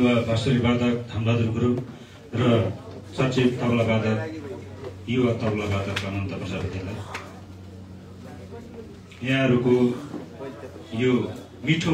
युवा बाँसुरी वादक धनबहादुर गुरुङ र चर्चित तबला वादक युवा तबला वादक अनन्त प्रसादलाई यहाँहरूको यो मिठो